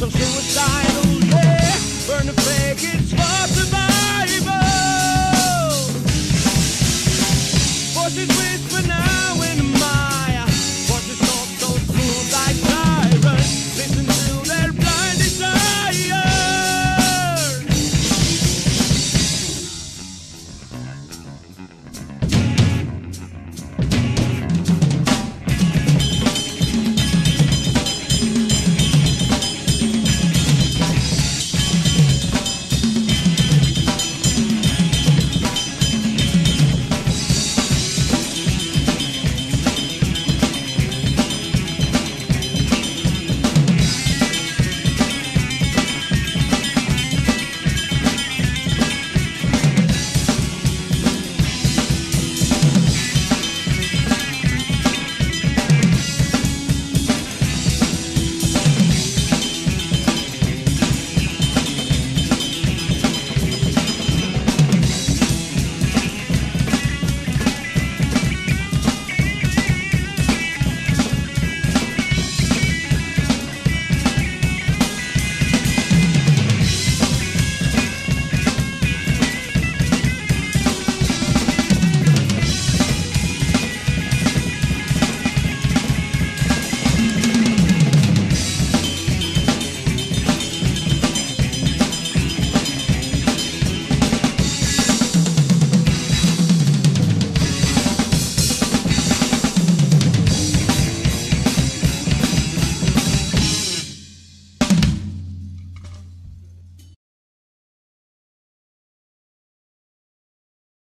some shit.